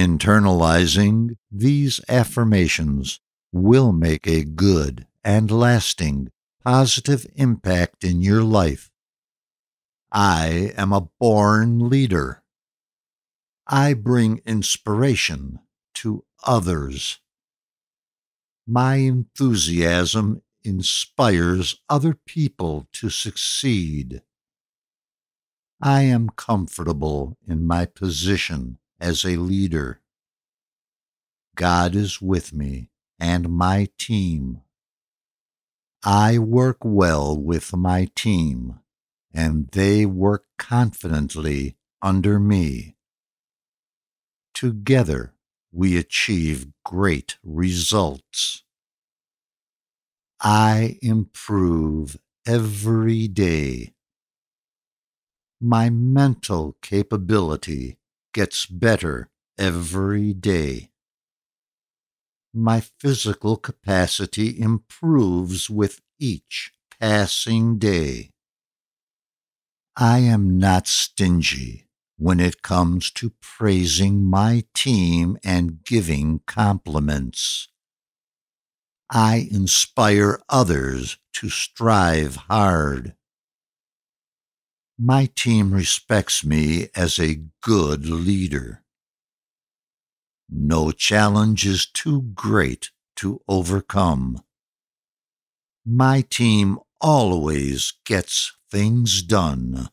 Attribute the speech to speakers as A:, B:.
A: Internalizing these affirmations will make a good and lasting positive impact in your life. I am a born leader. I bring inspiration to others. My enthusiasm inspires other people to succeed. I am comfortable in my position as a leader. God is with me and my team. I work well with my team, and they work confidently under me. Together, we achieve great results. I improve every day. My mental capability gets better every day. My physical capacity improves with each passing day. I am not stingy when it comes to praising my team and giving compliments. I inspire others to strive hard. My team respects me as a good leader. No challenge is too great to overcome. My team always gets things done.